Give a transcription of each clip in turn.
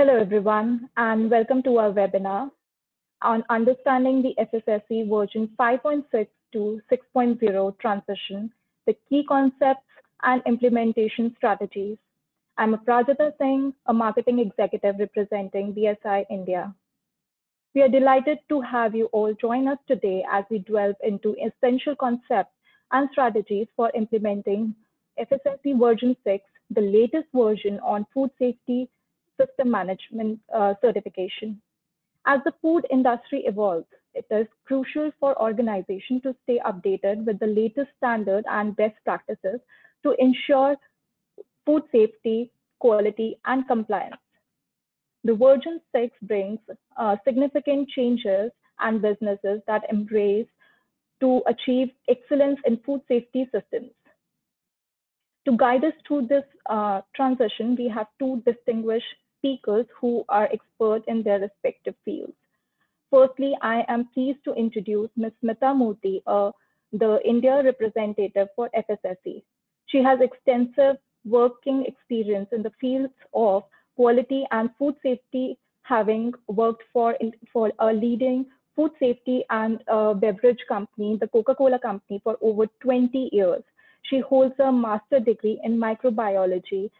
Hello, everyone, and welcome to our webinar on understanding the FSSC version 5.6 to 6.0 transition, the key concepts and implementation strategies. I'm Aprajita Singh, a marketing executive representing BSI India. We are delighted to have you all join us today as we delve into essential concepts and strategies for implementing FSSC version 6, the latest version on food safety system management uh, certification. As the food industry evolves, it is crucial for organizations to stay updated with the latest standard and best practices to ensure food safety, quality, and compliance. The version 6 brings uh, significant changes and businesses that embrace to achieve excellence in food safety systems. To guide us through this uh, transition, we have two distinguished speakers who are expert in their respective fields. Firstly, I am pleased to introduce Ms. Smita Murthy, uh, the India representative for FSSC. She has extensive working experience in the fields of quality and food safety, having worked for, for a leading food safety and uh, beverage company, the Coca-Cola company, for over 20 years. She holds a master's degree in microbiology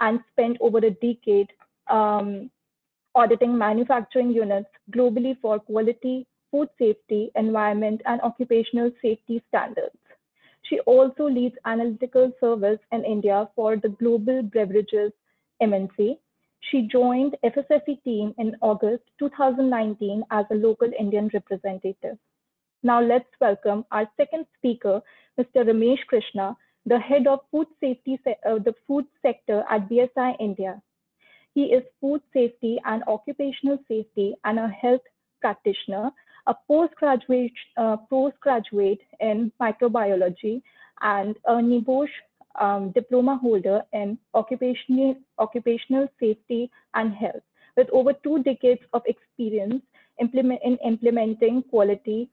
and spent over a decade um, auditing manufacturing units globally for quality, food safety, environment, and occupational safety standards. She also leads analytical service in India for the Global Beverages MNC. She joined FSSC team in August 2019 as a local Indian representative. Now let's welcome our second speaker, Mr. Ramesh Krishna, the head of food safety, uh, the food sector at BSI India. He is food safety and occupational safety and a health practitioner, a postgraduate, uh, postgraduate in microbiology, and a NEBOSH um, diploma holder in occupational, occupational safety and health, with over two decades of experience implement, in implementing quality,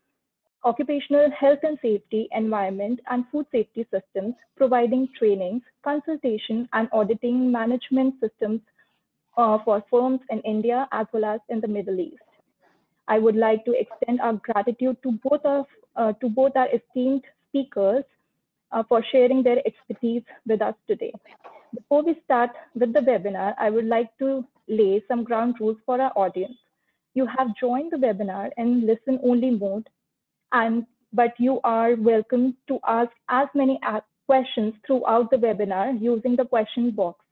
occupational health and safety, environment, and food safety systems, providing trainings, consultation, and auditing management systems uh, for firms in India as well as in the Middle East. I would like to extend our gratitude to both of uh, to both our esteemed speakers uh, for sharing their expertise with us today. Before we start with the webinar, I would like to lay some ground rules for our audience. You have joined the webinar in listen only mode, and but you are welcome to ask as many questions throughout the webinar using the question box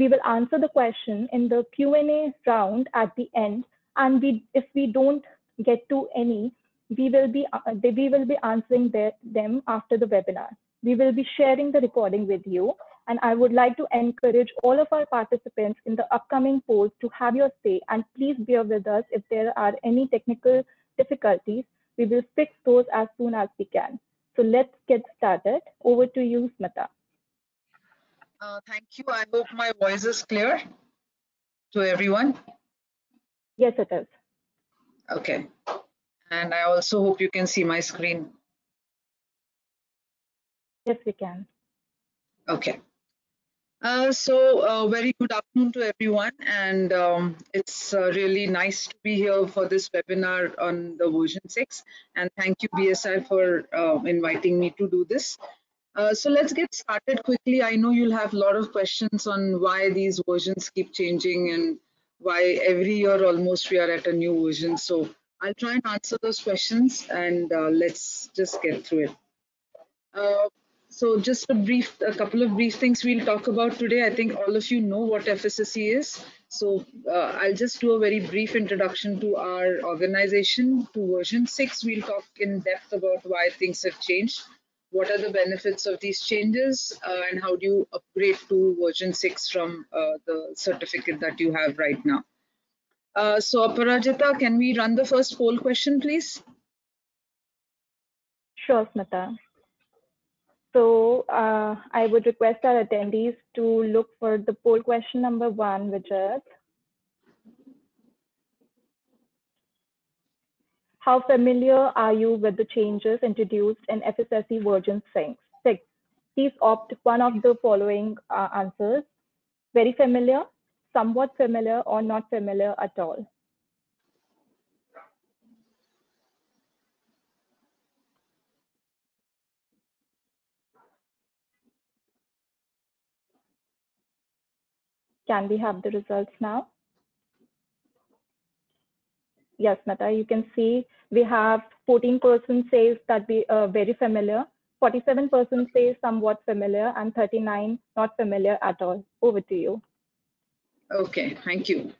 we will answer the question in the Q&A round at the end. And we, if we don't get to any, we will be, uh, we will be answering the, them after the webinar. We will be sharing the recording with you. And I would like to encourage all of our participants in the upcoming polls to have your say and please bear with us if there are any technical difficulties. We will fix those as soon as we can. So let's get started. Over to you, Smita. Uh, thank you. I hope my voice is clear to everyone. Yes, it is. Okay. And I also hope you can see my screen. Yes, we can. Okay. Uh, so uh, very good afternoon to everyone and um, it's uh, really nice to be here for this webinar on the version 6 and thank you BSI for uh, inviting me to do this. Uh, so let's get started quickly. I know you'll have a lot of questions on why these versions keep changing and why every year almost we are at a new version. So I'll try and answer those questions and uh, let's just get through it. Uh, so just a brief, a couple of brief things we'll talk about today. I think all of you know what FSSC is. So uh, I'll just do a very brief introduction to our organization, to version 6. We'll talk in depth about why things have changed what are the benefits of these changes uh, and how do you upgrade to version 6 from uh, the certificate that you have right now. Uh, so Aparajita, can we run the first poll question, please? Sure, Smita. So uh, I would request our attendees to look for the poll question number one, which How familiar are you with the changes introduced in FSSC version 6? Please opt one of the following uh, answers. Very familiar, somewhat familiar, or not familiar at all? Can we have the results now? Yes, Smita, you can see we have 14% says that we are very familiar, 47% says somewhat familiar, and 39 not familiar at all. Over to you. Okay, thank you.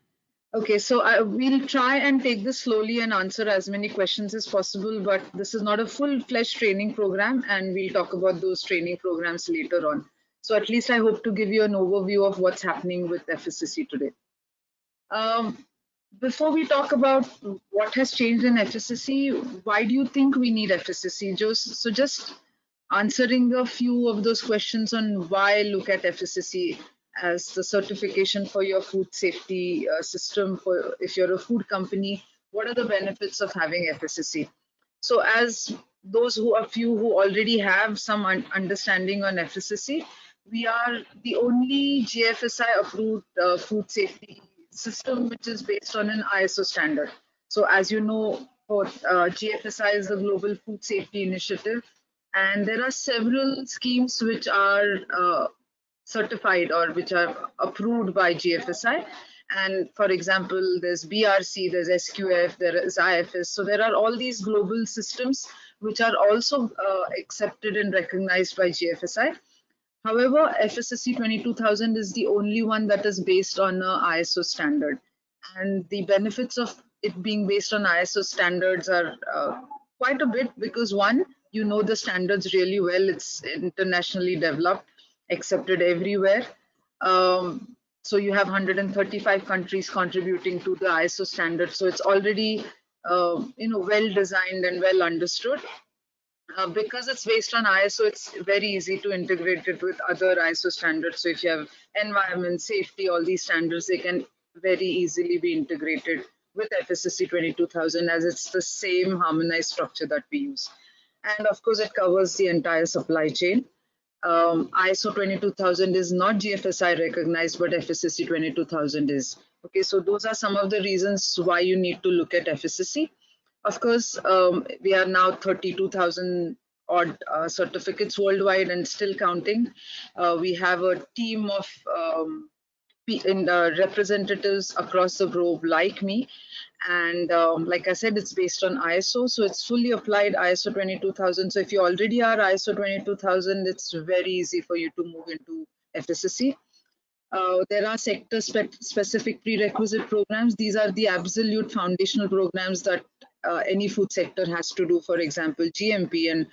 Okay, so I, we'll try and take this slowly and answer as many questions as possible, but this is not a full-fledged training program, and we'll talk about those training programs later on. So at least I hope to give you an overview of what's happening with FSSC today. Um, before we talk about what has changed in FSSC, why do you think we need FSSC? Just, so just answering a few of those questions on why look at FSSC as the certification for your food safety uh, system for if you're a food company, what are the benefits of having FSSC? So as those who are few who already have some un understanding on FSSC, we are the only GFSI approved uh, food safety system which is based on an ISO standard. So as you know, for, uh, GFSI is the Global Food Safety Initiative, and there are several schemes which are uh, certified or which are approved by GFSI. And for example, there's BRC, there's SQF, there is IFS. So there are all these global systems which are also uh, accepted and recognized by GFSI. However, FSSC 22000 is the only one that is based on a ISO standard. And the benefits of it being based on ISO standards are uh, quite a bit because one, you know the standards really well. It's internationally developed, accepted everywhere. Um, so you have 135 countries contributing to the ISO standard. So it's already, uh, you know, well designed and well understood. Uh, because it's based on ISO, it's very easy to integrate it with other ISO standards. So if you have environment, safety, all these standards, they can very easily be integrated with FSSC 22000 as it's the same harmonized structure that we use. And of course, it covers the entire supply chain. Um, ISO 22000 is not GFSI recognized, but FSSC 22000 is. Okay, so those are some of the reasons why you need to look at FSSC. Of course, um, we are now 32,000 odd uh, certificates worldwide and still counting. Uh, we have a team of um, in, uh, representatives across the globe like me. And um, like I said, it's based on ISO. So it's fully applied ISO 22000. So if you already are ISO 22000, it's very easy for you to move into FSSC. Uh, there are sector spe specific prerequisite programs. These are the absolute foundational programs that uh, any food sector has to do, for example, GMP and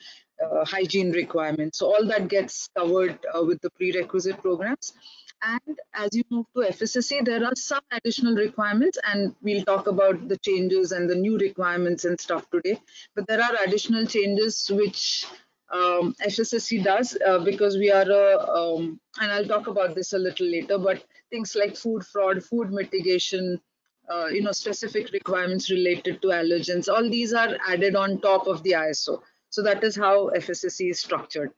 uh, hygiene requirements. So all that gets covered uh, with the prerequisite programs. And as you move to FSSC, there are some additional requirements, and we'll talk about the changes and the new requirements and stuff today. But there are additional changes which um, FSSC does uh, because we are, uh, um, and I'll talk about this a little later, but things like food fraud, food mitigation, uh, you know, specific requirements related to allergens. All these are added on top of the ISO. So that is how FSSC is structured.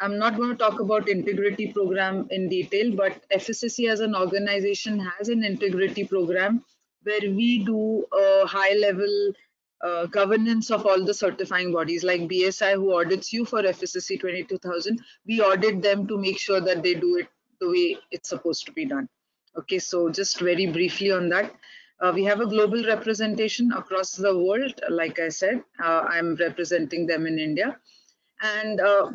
I'm not going to talk about integrity program in detail, but FSSC as an organization has an integrity program where we do a high level uh, governance of all the certifying bodies like BSI who audits you for FSSC 22000. We audit them to make sure that they do it the way it's supposed to be done. Okay, so just very briefly on that. Uh, we have a global representation across the world. Like I said, uh, I'm representing them in India. And uh,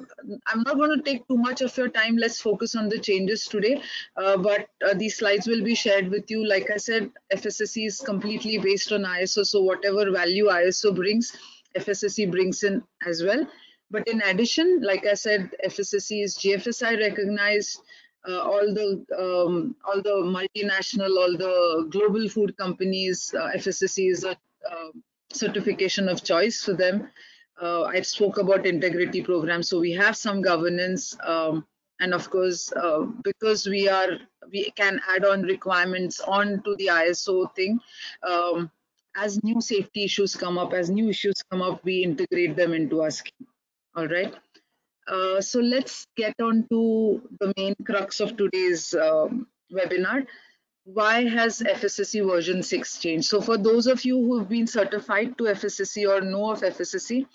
I'm not going to take too much of your time. Let's focus on the changes today. Uh, but uh, these slides will be shared with you. Like I said, FSSC is completely based on ISO. So whatever value ISO brings, FSSC brings in as well. But in addition, like I said, FSSC is GFSI recognized uh, all the um, all the multinational, all the global food companies, uh, FSSC is a uh, certification of choice for them. Uh, I spoke about integrity programs, so we have some governance, um, and of course, uh, because we are we can add on requirements onto the ISO thing. Um, as new safety issues come up, as new issues come up, we integrate them into our scheme. All right. Uh, so let's get on to the main crux of today's um, webinar. why has FSSC version 6 changed? So for those of you who have been certified to FSSC or know of FSSC,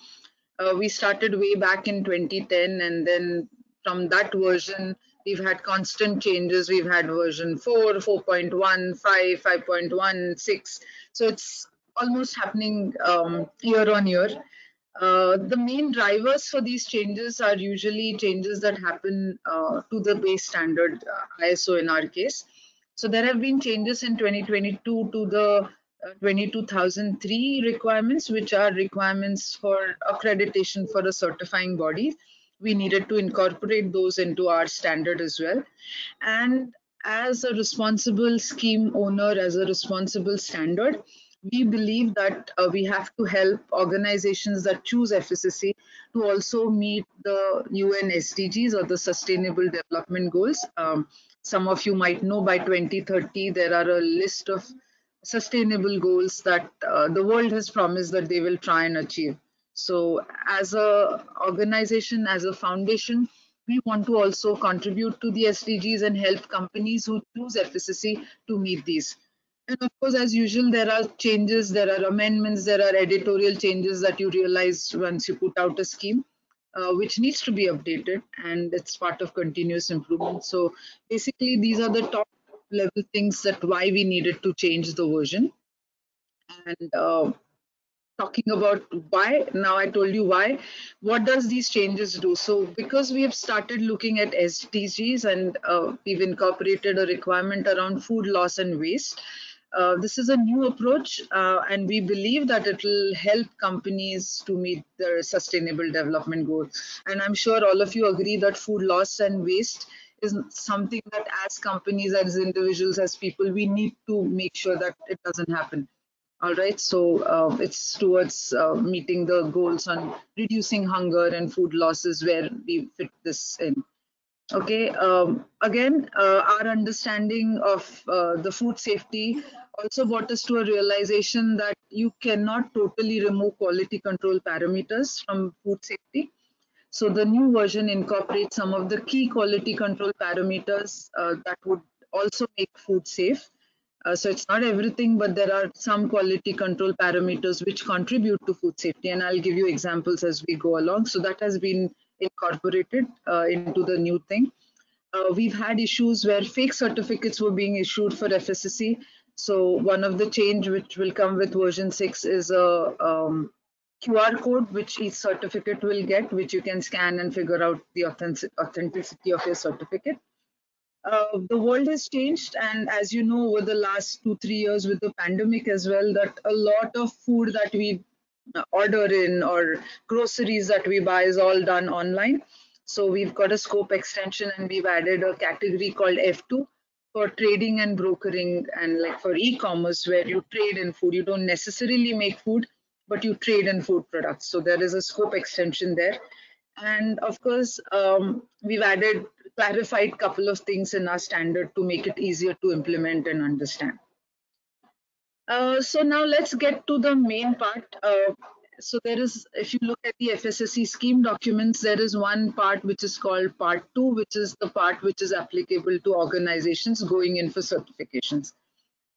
uh, we started way back in 2010 and then from that version, we've had constant changes. We've had version 4, 4.1, 5, 5.1, 6. So it's almost happening um, year on year. Uh, the main drivers for these changes are usually changes that happen uh, to the base standard uh, ISO in our case. So there have been changes in 2022 to the uh, 22003 requirements, which are requirements for accreditation for a certifying body. We needed to incorporate those into our standard as well. And as a responsible scheme owner, as a responsible standard, we believe that uh, we have to help organizations that choose FSSC to also meet the UN SDGs or the Sustainable Development Goals. Um, some of you might know by 2030, there are a list of sustainable goals that uh, the world has promised that they will try and achieve. So as a organization, as a foundation, we want to also contribute to the SDGs and help companies who choose FSSC to meet these. And of course, as usual, there are changes, there are amendments, there are editorial changes that you realize once you put out a scheme, uh, which needs to be updated and it's part of continuous improvement. So basically, these are the top level things that why we needed to change the version. And uh, talking about why, now I told you why, what does these changes do? So because we have started looking at SDGs and uh, we've incorporated a requirement around food loss and waste, uh, this is a new approach, uh, and we believe that it will help companies to meet their sustainable development goals. And I'm sure all of you agree that food loss and waste is something that as companies, as individuals, as people, we need to make sure that it doesn't happen. All right, so uh, it's towards uh, meeting the goals on reducing hunger and food losses where we fit this in. Okay, um, again, uh, our understanding of uh, the food safety also brought us to a realization that you cannot totally remove quality control parameters from food safety. So the new version incorporates some of the key quality control parameters uh, that would also make food safe. Uh, so it's not everything, but there are some quality control parameters which contribute to food safety. And I'll give you examples as we go along. So that has been incorporated uh, into the new thing. Uh, we've had issues where fake certificates were being issued for FSSC so one of the change which will come with version 6 is a um, QR code which each certificate will get, which you can scan and figure out the authenticity of your certificate. Uh, the world has changed and as you know over the last two three years with the pandemic as well that a lot of food that we order in or groceries that we buy is all done online. So we've got a scope extension and we've added a category called f2 for trading and brokering and like for e-commerce where you trade in food. You don't necessarily make food but you trade in food products. So there is a scope extension there. And of course um, we've added clarified couple of things in our standard to make it easier to implement and understand uh, so now let's get to the main part uh, so there is, if you look at the FSSC scheme documents, there is one part which is called part two, which is the part which is applicable to organizations going in for certifications.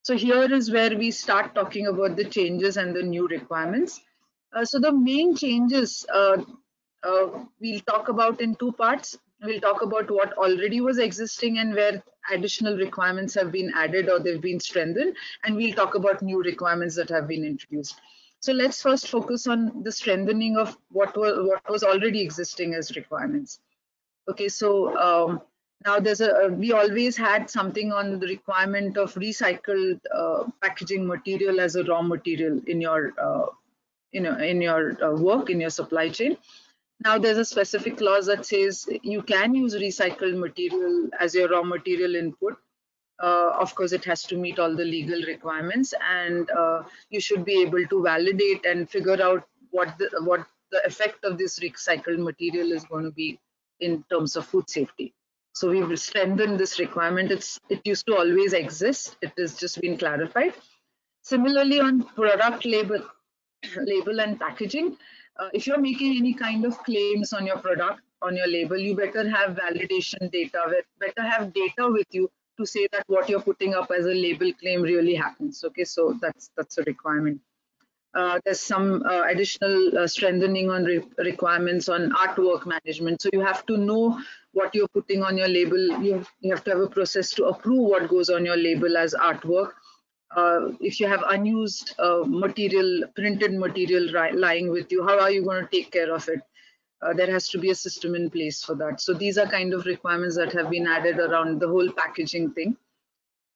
So here is where we start talking about the changes and the new requirements. Uh, so the main changes uh, uh, we'll talk about in two parts. We'll talk about what already was existing and where additional requirements have been added or they've been strengthened. And we'll talk about new requirements that have been introduced. So let's first focus on the strengthening of what was what was already existing as requirements. Okay, so um, now there's a we always had something on the requirement of recycled uh, packaging material as a raw material in your uh, you know in your uh, work in your supply chain. Now there's a specific clause that says you can use recycled material as your raw material input. Uh, of course it has to meet all the legal requirements and uh, you should be able to validate and figure out what the, what the effect of this recycled material is going to be in terms of food safety. So we've strengthened this requirement. It's it used to always exist. It has just been clarified. Similarly on product label label and packaging uh, if you're making any kind of claims on your product on your label you better have validation data better have data with you to say that what you're putting up as a label claim really happens. Okay, so that's that's a requirement. Uh, there's some uh, additional uh, strengthening on re requirements on artwork management. So you have to know what you're putting on your label. You you have to have a process to approve what goes on your label as artwork. Uh, if you have unused uh, material, printed material lying with you, how are you going to take care of it? Uh, there has to be a system in place for that. So these are kind of requirements that have been added around the whole packaging thing.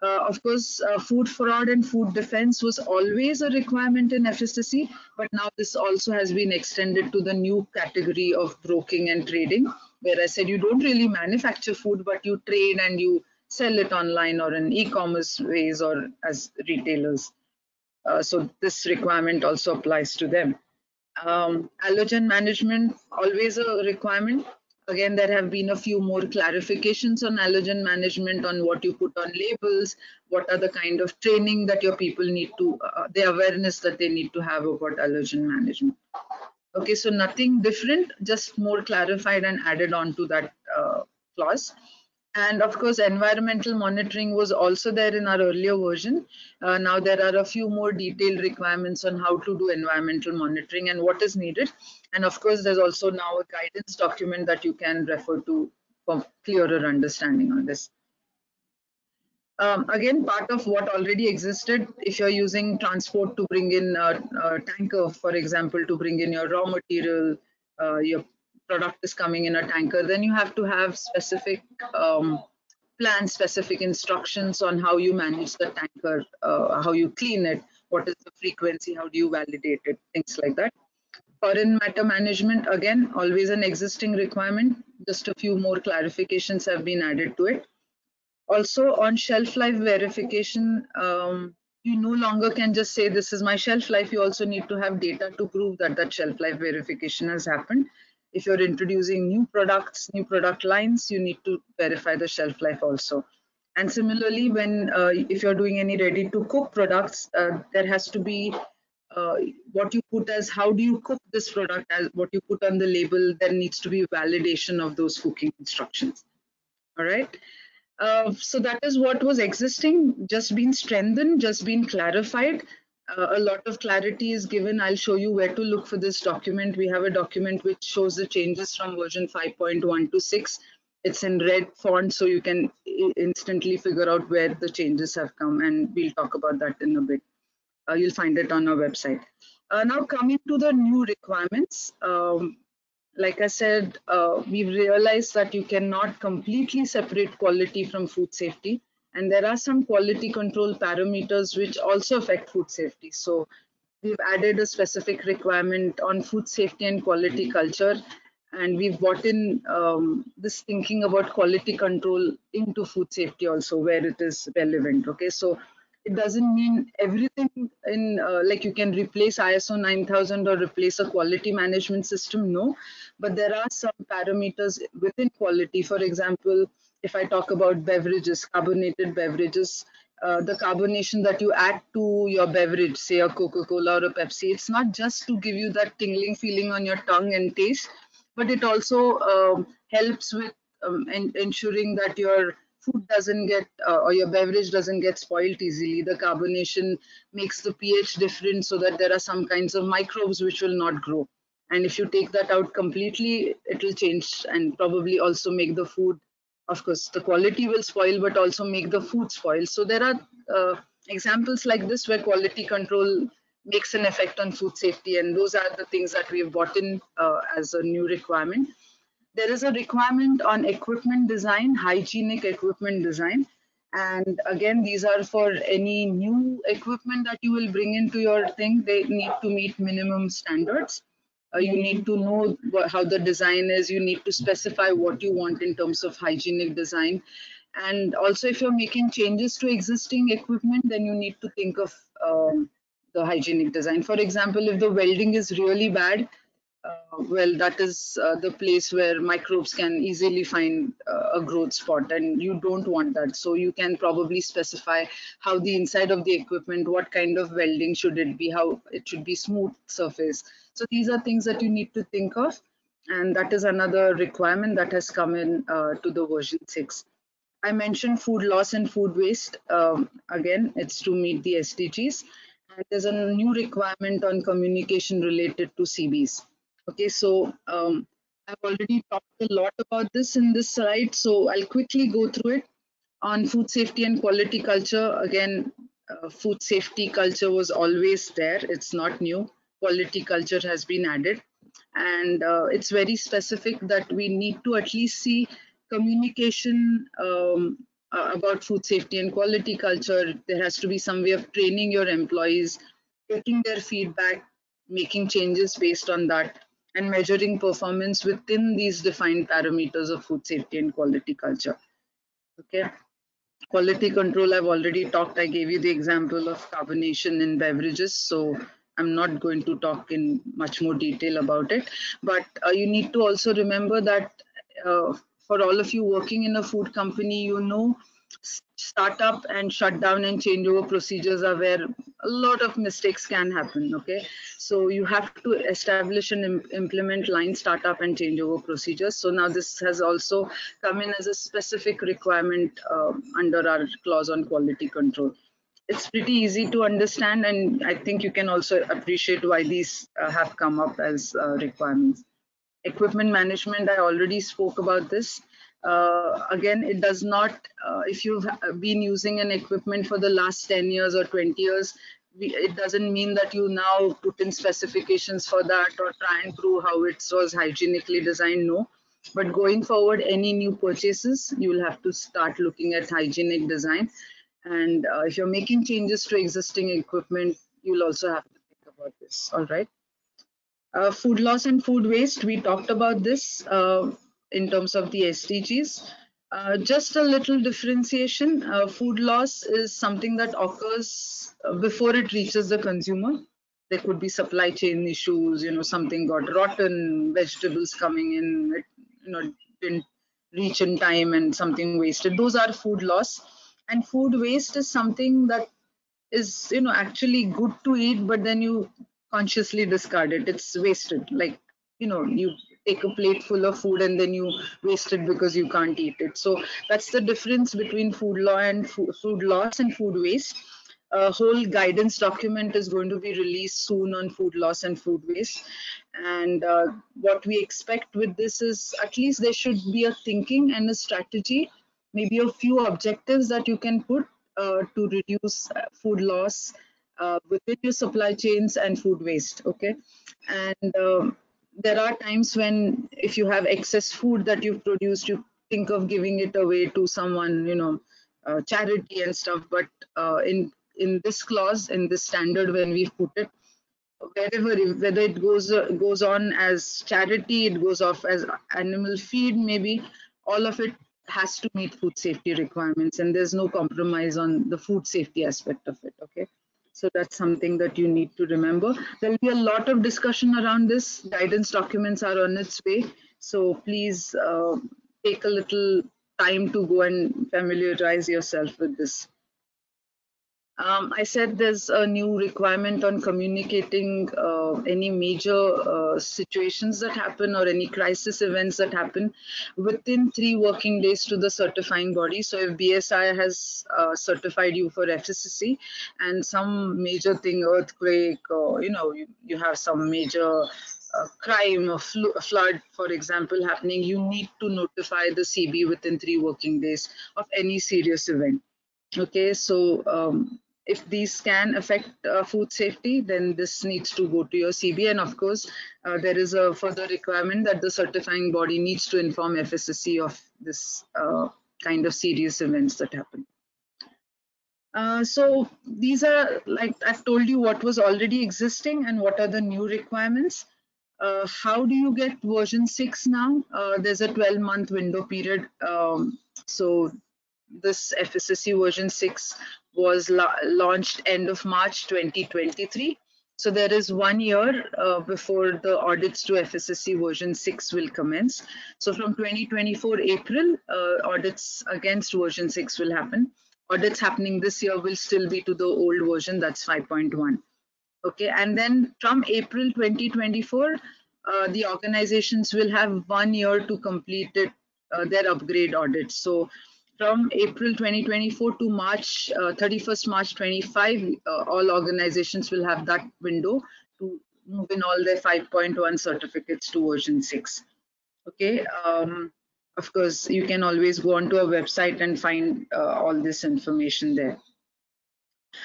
Uh, of course, uh, food fraud and food defense was always a requirement in FSSC, but now this also has been extended to the new category of broking and trading, where I said you don't really manufacture food, but you trade and you sell it online or in e-commerce ways or as retailers. Uh, so this requirement also applies to them. Um, allergen management, always a requirement. Again, there have been a few more clarifications on allergen management on what you put on labels, what are the kind of training that your people need to, uh, the awareness that they need to have about allergen management. Okay, so nothing different, just more clarified and added on to that uh, clause. And of course, environmental monitoring was also there in our earlier version. Uh, now there are a few more detailed requirements on how to do environmental monitoring and what is needed. And of course, there's also now a guidance document that you can refer to for clearer understanding on this. Um, again, part of what already existed, if you're using transport to bring in a, a tanker, for example, to bring in your raw material, uh, your product is coming in a tanker, then you have to have specific um, plans, specific instructions on how you manage the tanker, uh, how you clean it, what is the frequency, how do you validate it, things like that. Foreign matter management, again, always an existing requirement. Just a few more clarifications have been added to it. Also on shelf life verification, um, you no longer can just say this is my shelf life. You also need to have data to prove that that shelf life verification has happened. If you're introducing new products, new product lines, you need to verify the shelf life also. And similarly, when uh, if you're doing any ready to cook products, uh, there has to be uh, what you put as how do you cook this product as what you put on the label there needs to be validation of those cooking instructions. All right? Uh, so that is what was existing just been strengthened just been clarified uh, a lot of clarity is given i'll show you where to look for this document we have a document which shows the changes from version 5.1 to 6 it's in red font so you can instantly figure out where the changes have come and we'll talk about that in a bit uh, you'll find it on our website. Uh, now coming to the new requirements, um, like I said, uh, we've realized that you cannot completely separate quality from food safety. And there are some quality control parameters which also affect food safety. So we've added a specific requirement on food safety and quality culture. And we've brought in um, this thinking about quality control into food safety also where it is relevant. Okay, so it doesn't mean everything in uh, like you can replace ISO 9000 or replace a quality management system. No, but there are some parameters within quality. For example, if I talk about beverages, carbonated beverages, uh, the carbonation that you add to your beverage, say a Coca-Cola or a Pepsi, it's not just to give you that tingling feeling on your tongue and taste, but it also um, helps with um, ensuring that your food doesn't get uh, or your beverage doesn't get spoiled easily. The carbonation makes the pH different so that there are some kinds of microbes which will not grow. And if you take that out completely, it will change and probably also make the food, of course, the quality will spoil, but also make the food spoil. So there are uh, examples like this where quality control makes an effect on food safety. And those are the things that we have brought in uh, as a new requirement there is a requirement on equipment design, hygienic equipment design. And again, these are for any new equipment that you will bring into your thing. They need to meet minimum standards. Uh, you need to know how the design is. You need to specify what you want in terms of hygienic design. And also, if you're making changes to existing equipment, then you need to think of um, the hygienic design. For example, if the welding is really bad, uh, well, that is uh, the place where microbes can easily find uh, a growth spot, and you don't want that. So you can probably specify how the inside of the equipment, what kind of welding should it be, how it should be smooth surface. So these are things that you need to think of, and that is another requirement that has come in uh, to the version six. I mentioned food loss and food waste. Um, again, it's to meet the SDGs. And there's a new requirement on communication related to CBs. Okay, so um, I've already talked a lot about this in this slide, so I'll quickly go through it. On food safety and quality culture, again, uh, food safety culture was always there. It's not new. Quality culture has been added. And uh, it's very specific that we need to at least see communication um, about food safety and quality culture. There has to be some way of training your employees, taking their feedback, making changes based on that, and measuring performance within these defined parameters of food safety and quality culture. Okay. Quality control, I've already talked. I gave you the example of carbonation in beverages. So I'm not going to talk in much more detail about it. But uh, you need to also remember that uh, for all of you working in a food company, you know startup and shutdown and changeover procedures are where a lot of mistakes can happen okay? So you have to establish and Im implement line startup and changeover procedures. So now this has also come in as a specific requirement uh, under our clause on quality control it's pretty easy to understand and i think you can also appreciate why these uh, have come up as uh, requirements equipment management, I already spoke about this. Uh, again, it does not, uh, if you've been using an equipment for the last 10 years or 20 years, it doesn't mean that you now put in specifications for that or try and prove how it was hygienically designed. No. But going forward, any new purchases, you will have to start looking at hygienic design. And uh, if you're making changes to existing equipment, you'll also have to think about this. All right. Uh, food loss and food waste, we talked about this uh, in terms of the SDGs. Uh, just a little differentiation. Uh, food loss is something that occurs uh, before it reaches the consumer. There could be supply chain issues, you know, something got rotten, vegetables coming in, it, you know, didn't reach in time and something wasted. Those are food loss. And food waste is something that is, you know, actually good to eat, but then you consciously discard it. It's wasted. Like you know you take a plate full of food and then you waste it because you can't eat it. So that's the difference between food law and food, loss and food waste. A whole guidance document is going to be released soon on food loss and food waste. And uh, what we expect with this is at least there should be a thinking and a strategy maybe a few objectives that you can put uh, to reduce uh, food loss uh, within your supply chains and food waste okay? And um, there are times when if you have excess food that you've produced you think of giving it away to someone you know uh, charity and stuff but uh, in in this clause in this standard when we've put it wherever whether it goes uh, goes on as charity it goes off as animal feed maybe all of it has to meet food safety requirements and there's no compromise on the food safety aspect of it okay so that's something that you need to remember. There'll be a lot of discussion around this. Guidance documents are on its way. So please uh, take a little time to go and familiarize yourself with this. Um, I said there's a new requirement on communicating uh, any major uh, situations that happen or any crisis events that happen within three working days to the certifying body. So if BSI has uh, certified you for FSSC and some major thing, earthquake, or you know, you, you have some major uh, crime or flood, for example, happening, you need to notify the CB within three working days of any serious event. Okay, so um, if these can affect uh, food safety, then this needs to go to your CB. And of course, uh, there is a further requirement that the certifying body needs to inform FSSC of this uh, kind of serious events that happen. Uh, so these are like I've told you what was already existing and what are the new requirements. Uh, how do you get version 6 now? Uh, there's a 12 month window period. Um, so this FSSC version 6 was la launched end of March 2023. So there is one year uh, before the audits to FSSC version 6 will commence. So from 2024 April, uh, audits against version 6 will happen. Audits happening this year will still be to the old version, that's 5.1. Okay, and then from April 2024, uh, the organizations will have one year to complete it, uh, their upgrade audits. So from April 2024 to March uh, 31st March 25, uh, all organizations will have that window to move in all their 5.1 certificates to version 6. Okay. Um, of course, you can always go onto our website and find uh, all this information there.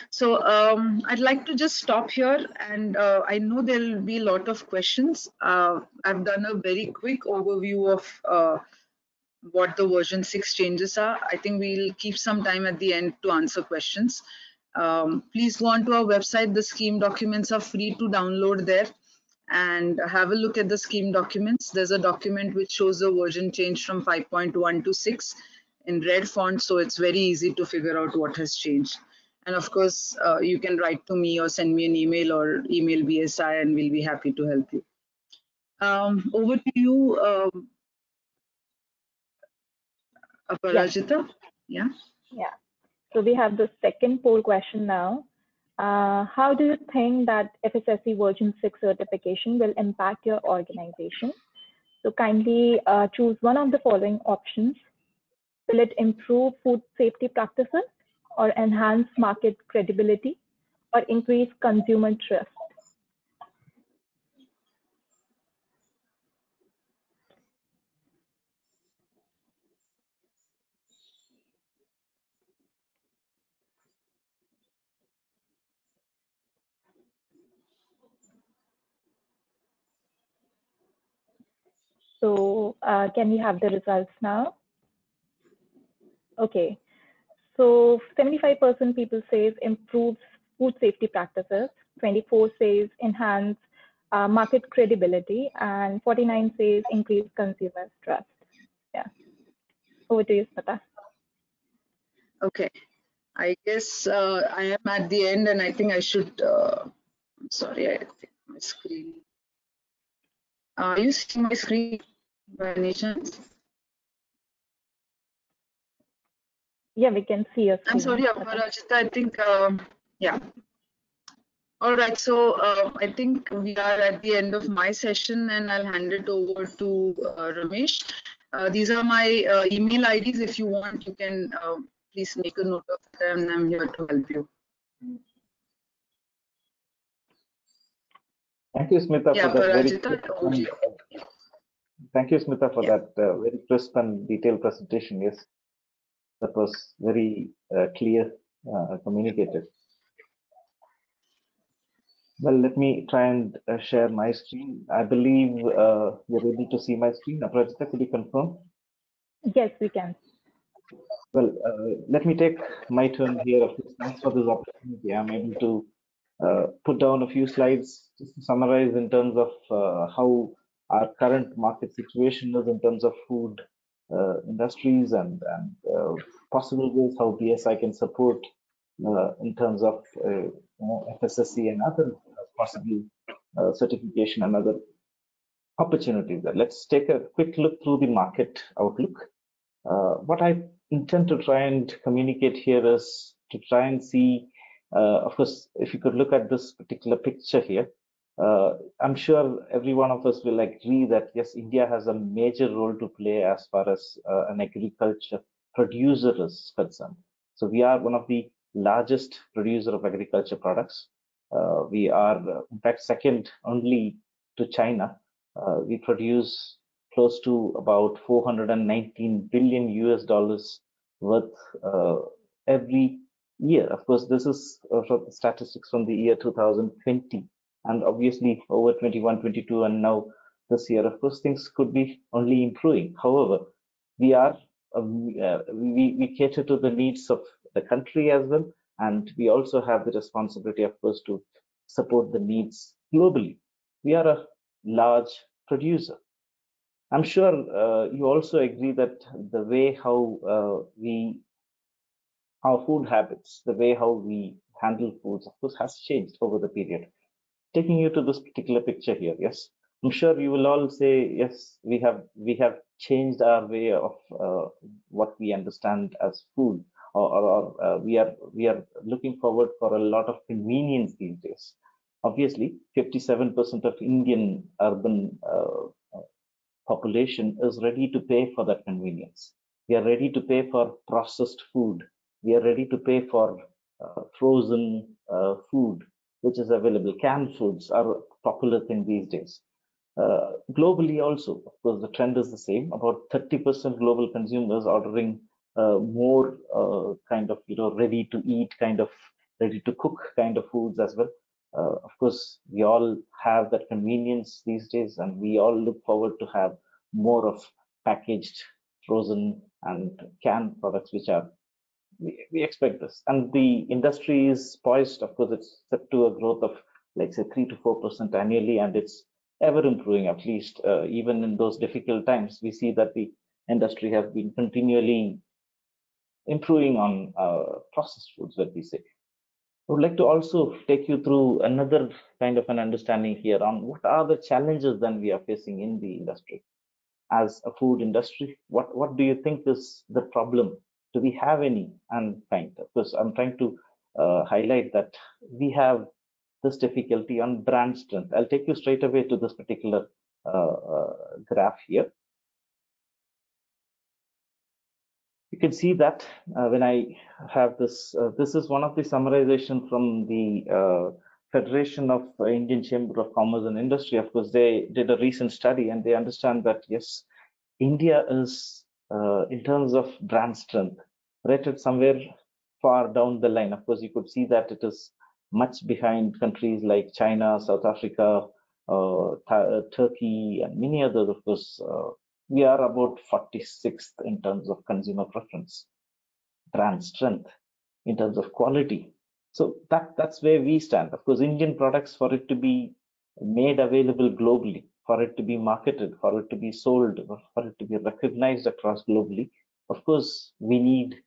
So um, I'd like to just stop here and uh, I know there'll be a lot of questions. Uh, I've done a very quick overview of uh, what the version 6 changes are. I think we'll keep some time at the end to answer questions. Um, please go on to our website. The scheme documents are free to download there and have a look at the scheme documents. There's a document which shows the version change from 5.1 to 6 in red font, so it's very easy to figure out what has changed. And of course, uh, you can write to me or send me an email or email BSI and we'll be happy to help you. Um, over to you, um, Aparajita. Yeah. Yeah. So we have the second poll question now. Uh, how do you think that FSSC version 6 certification will impact your organization? So kindly uh, choose one of the following options. Will it improve food safety practices or enhance market credibility or increase consumer trust? Uh, can we have the results now? Okay. So 75% people says improves food safety practices, 24 says enhance uh, market credibility, and 49 says increase consumer trust. Yeah. Over to you, Smita. Okay. I guess uh, I am at the end and I think I should, uh, I'm sorry, I think my screen. Are you seeing my screen by any chance? Yeah, we can see your I'm sorry, Aparajita. I think, um, yeah. All right, so uh, I think we are at the end of my session and I'll hand it over to uh, Ramesh. Uh, these are my uh, email IDs. If you want, you can uh, please make a note of them I'm here to help you. Thank you, Smita, Yeah, for that very thank you, Smita, for Yeah. that uh, very crisp and detailed presentation. Yes, that was very uh, clear, uh, communicated. Well, let me try and uh, share my screen. I believe uh, you're able to see my screen. Aparajita, could you confirm? Yes, we can. Well, uh, let me take my turn here. Thanks for this opportunity. I'm able to uh, put down a few slides just to summarize in terms of uh, how our current market situation is in terms of food uh, industries and, and uh, possible ways how BSI can support uh, in terms of uh, you FSSC and other possible uh, certification and other opportunities. Let's take a quick look through the market outlook. Uh, what I intend to try and communicate here is to try and see, uh, of course, if you could look at this particular picture here, uh, I'm sure every one of us will agree that yes, India has a major role to play as far as uh, an agriculture producer is concerned. So we are one of the largest producer of agriculture products. Uh, we are, uh, in fact, second only to China. Uh, we produce close to about 419 billion US dollars worth uh, every year. Of course, this is statistics from the year 2020, and obviously over 21, 22, and now this year. Of course, things could be only improving. However, we are um, uh, we we cater to the needs of the country as well, and we also have the responsibility, of course, to support the needs globally. We are a large producer. I'm sure uh, you also agree that the way how uh, we, our food habits, the way how we handle foods, of course, has changed over the period. Taking you to this particular picture here, yes, I'm sure you will all say yes. We have we have changed our way of uh, what we understand as food, or, or, or uh, we are we are looking forward for a lot of convenience these days. Obviously, 57% of Indian urban uh, population is ready to pay for that convenience. We are ready to pay for processed food. We are ready to pay for uh, frozen uh, food, which is available. Canned foods are popular thing these days. Uh, globally also, of course, the trend is the same. About 30% global consumers ordering uh, more uh, kind of, you know, ready to eat kind of, ready to cook kind of foods as well. Uh, of course, we all have that convenience these days, and we all look forward to have more of packaged, frozen, and canned products, which are we, we expect this. And the industry is poised, of course, it's set to a growth of like say three to four percent annually, and it's ever improving. At least uh, even in those difficult times, we see that the industry has been continually improving on uh, processed foods, let me say. I would like to also take you through another kind of an understanding here on what are the challenges that we are facing in the industry as a food industry. What what do you think is the problem? Do we have any? And of course, I'm trying to uh, highlight that we have this difficulty on brand strength. I'll take you straight away to this particular uh, uh, graph here. you can see that uh, when I have this, uh, this is one of the summarization from the Federation of Indian Chamber of Commerce and Industry. Of course, they did a recent study and they understand that yes, India is uh, in terms of brand strength rated somewhere far down the line. Of course, you could see that it is much behind countries like China, South Africa, uh, uh, Turkey, and many others. Of course, we are about 46th in terms of consumer preference, brand strength, in terms of quality. So that that's where we stand. Of course, Indian products for it to be made available globally, for it to be marketed, for it to be sold, for it to be recognized across globally. Of course, we need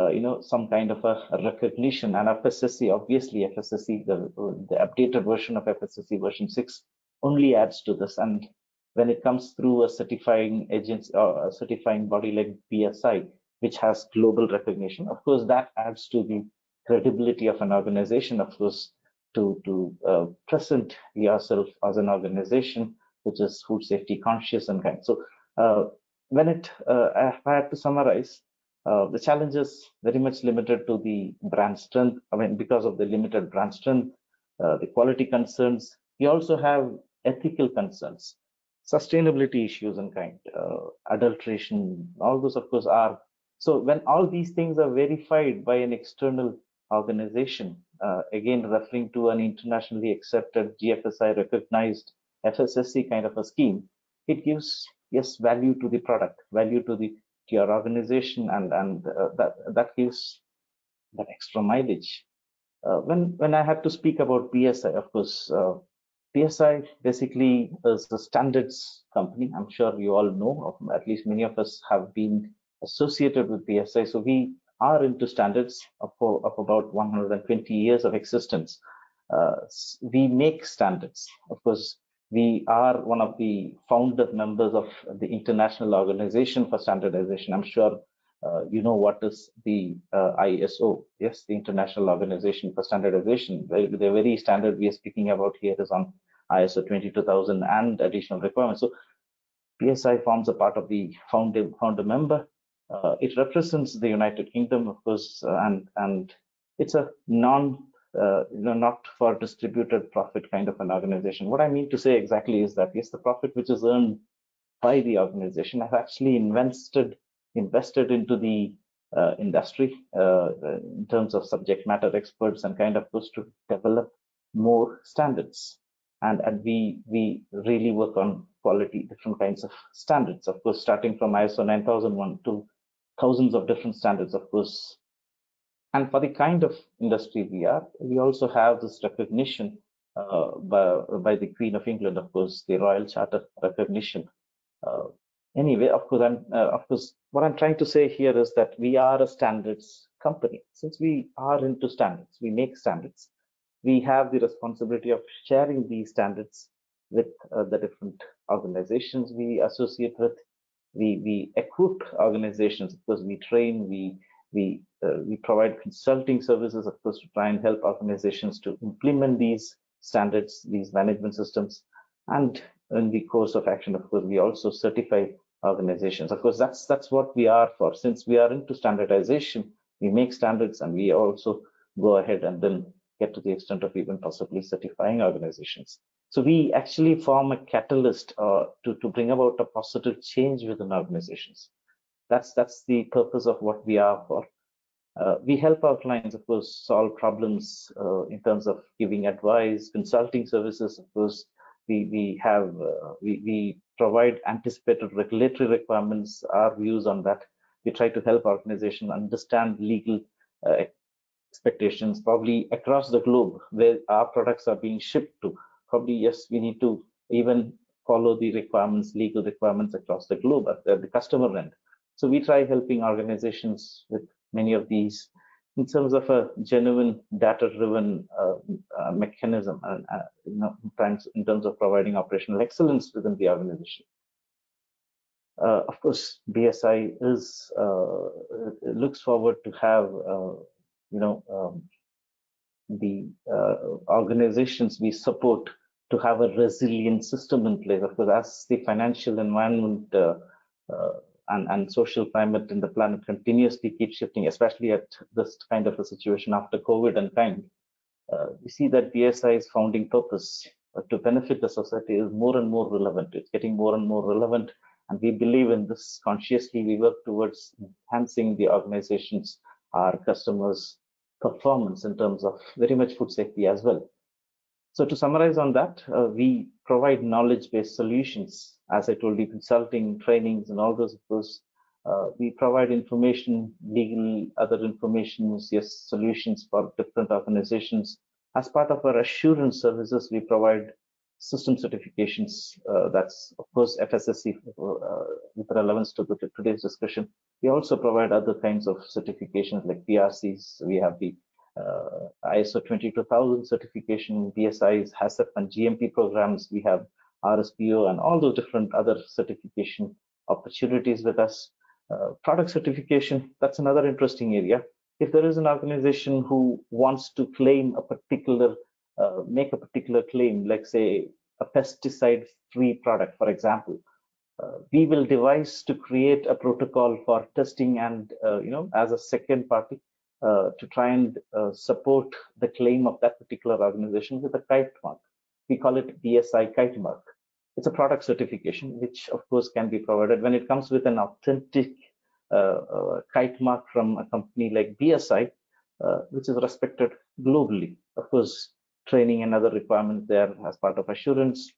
uh, you know some kind of a, recognition and FSSC. Obviously, FSSC the the updated version of FSSC version six only adds to this and when it comes through a certifying agency or a certifying body like BSI, which has global recognition, of course, that adds to the credibility of an organization, of course, to, to uh, present yourself as an organization which is food safety conscious and kind. So uh, when it, uh, if I had to summarize, uh, the challenge is very much limited to the brand strength. I mean, because of the limited brand strength, uh, the quality concerns, we also have ethical concerns sustainability issues and kind, uh, adulteration, all those of course are. So when all these things are verified by an external organization, uh, again referring to an internationally accepted GFSI recognized FSSC kind of a scheme, it gives yes value to the product, value to the to your organization, and and uh, that that gives that extra mileage. Uh, when when I have to speak about BSI, of course, uh, BSI basically is a standards company. I'm sure you all know, of, at least many of us have been associated with BSI. So we are into standards of, of about 120 years of existence. Uh, we make standards. Of course, we are one of the founder members of the International Organization for Standardization. I'm sure uh, you know what is the uh, ISO, yes, the International Organization for Standardization. The, the very standard we are speaking about here is on ISO 22000 and additional requirements. So BSI forms a part of the founder, founder member. Uh, it represents the United Kingdom, of course, uh, and and it's a non, uh, you know, not for distributed profit kind of an organization. What I mean to say exactly is that yes, the profit which is earned by the organization has actually invested invested into the uh, industry uh, in terms of subject matter experts and kind of goes to develop more standards and and we we really work on quality different kinds of standards of course starting from iso 9001 to thousands of different standards of course and for the kind of industry we are we also have this recognition uh, by, by the queen of england of course the royal charter recognition. Uh, anyway of course i'm uh, of course what i'm trying to say here is that we are a standards company. Since we are into standards we make standards we have the responsibility of sharing these standards with uh, the different organizations we associate with. We we equip organizations of course, we train we we uh, we provide consulting services of course to try and help organizations to implement these standards these management systems and in the course of action of course we also certify organizations. Of course, that's that's what we are for. Since we are into standardization, we make standards and we also go ahead and then get to the extent of even possibly certifying organizations. So we actually form a catalyst uh, to, to bring about a positive change within organizations. That's that's the purpose of what we are for. Uh, we help our clients, of course, solve problems uh, in terms of giving advice, consulting services. Of course, we we have uh, we we provide anticipated regulatory requirements. Our views on that. We try to help organizations understand legal uh, expectations, probably across the globe where our products are being shipped to probably yes, we need to even follow the requirements, legal requirements across the globe at the, customer end. So we try helping organizations with many of these in terms of a genuine data-driven uh, uh, mechanism and uh, you know, times in terms of providing operational excellence within the organization. Uh, of course, BSI is uh, looks forward to have uh, you know um, the organizations we support to have a resilient system in place. Of course, as the financial environment uh, uh, and, and social climate in the planet continuously keeps shifting, especially at this kind of a situation after COVID and kind, uh, we see that BSI's founding purpose uh, to benefit the society is more and more relevant. It's getting more and more relevant, and we believe in this consciously. We work towards enhancing the organization's, our customers' performance in terms of very much food safety as well. So to summarize on that, uh, we provide knowledge-based solutions. As I told you, consulting, trainings, and all those, of course, uh, we provide information, legal, other information, yes, solutions for different organizations. As part of our assurance services, we provide system certifications. Uh, that's, of course, FSSC uh, with relevance to the, today's discussion. We also provide other kinds of certifications like BRCs. We have the uh, ISO 22000 certification, BSI's HACCP and GMP programs. We have RSPO and all those different other certification opportunities with us. Uh, product certification, that's another interesting area. If there is an organization who wants to claim a particular, uh, make a particular claim, like say a pesticide-free product, for example, uh, we will devise to create a protocol for testing and, uh, you know, as a second party, uh, to try and uh, support the claim of that particular organization with a kite mark. We call it BSI Kitemark. It's a product certification, which of course can be provided when it comes with an authentic uh, uh Kitemark from a company like BSI, uh, which is respected globally. Of course, training and other requirements there as part of assurance,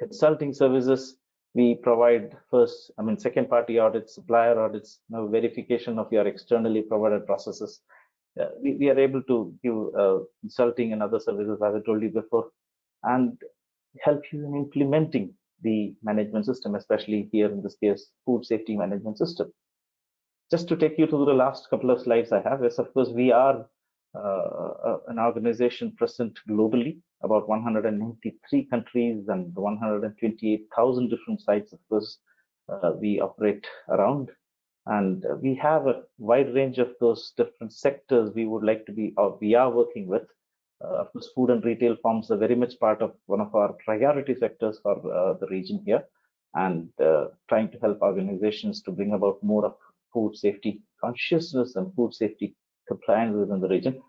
consulting services, we provide first, I mean, second party audits, supplier audits, you know, verification of your externally provided processes. Uh, we, we, are able to give uh, consulting and other services, as I told you before, and help you in implementing the management system, especially here in this case, food safety management system. Just to take you to the last couple of slides I have is, of course, we are uh, an organization present globally about 193 countries and 128,000 different sites, of course, uh, we operate around. And uh, we have a wide range of those different sectors we would like to be, or we are working with. Uh, of course, food and retail forms a very much part of one of our priority sectors for uh, the region here, and uh, trying to help organizations to bring about more of food safety consciousness and food safety compliance within the region.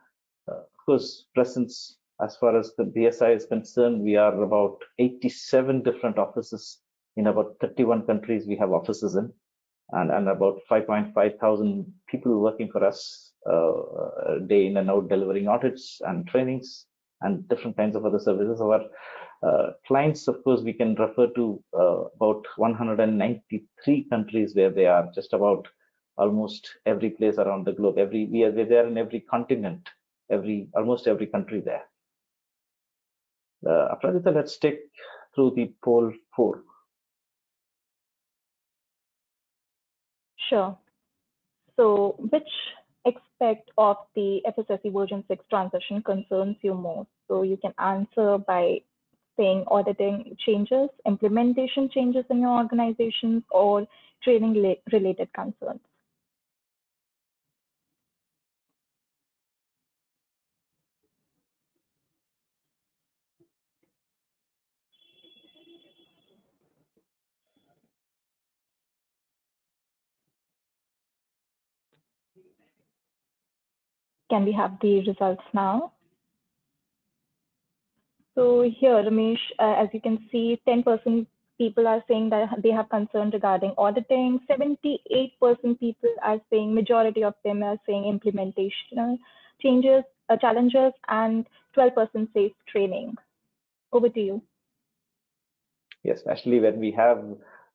Of course, presence as far as the BSI is concerned, we are about 87 different offices in about 31 countries we have offices in, and, and about 5.5 thousand people working for us day in and out delivering audits and trainings and different kinds of other services. Our uh, clients, of course, we can refer to uh, about 193 countries where they are just about almost every place around the globe. Every we are there in every continent, every almost every country there. Uh, Aparajita, let's take through the poll four. Sure. So which aspect of the FSSC version 6 transition concerns you most? So you can answer by saying auditing changes, implementation changes in your organizations, or training related concerns. Can we have the results now? So here, Ramesh, uh, as you can see, 10% people are saying that they have concern regarding auditing. 78% people are saying, majority of them are saying implementation changes, uh, challenges, and 12% says training. Over to you. Yes, actually, when we have